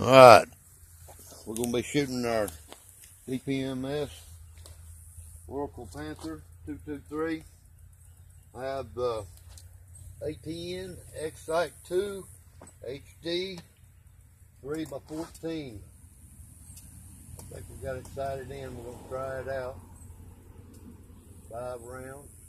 Alright, we're going to be shooting our DPMS Oracle Panther 223. I have uh, ATN X-Sight 2 HD 3x14. I think we got it sighted in. We're going to try it out. Five rounds.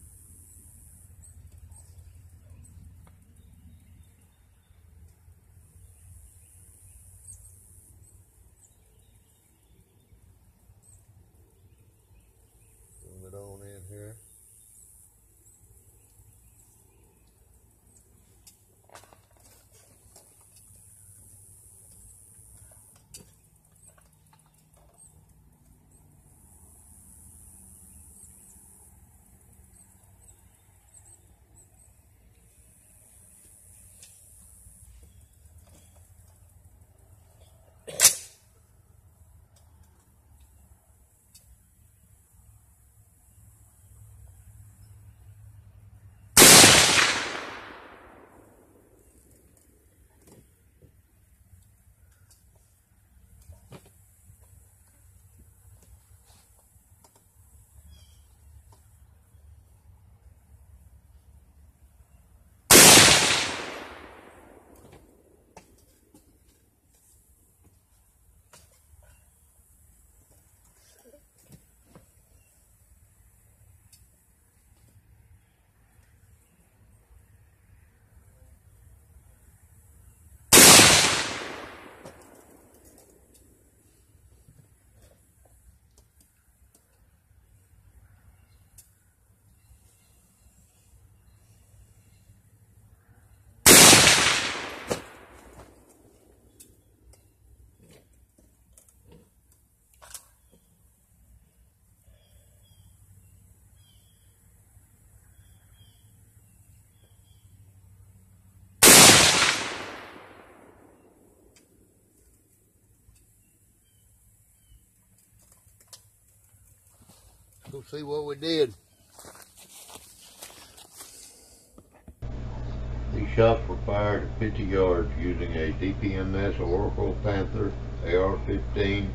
Go see what we did. These shots were fired at 50 yards using a DPMS Oracle Panther AR-15.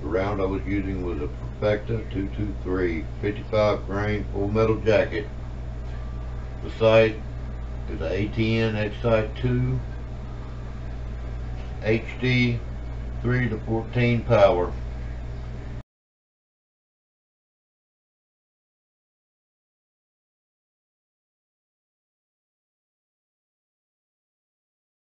The round I was using was a Perfecta 223 55 grain full metal jacket. The sight is an ATN X-Sight 2 HD 3 to 14 power.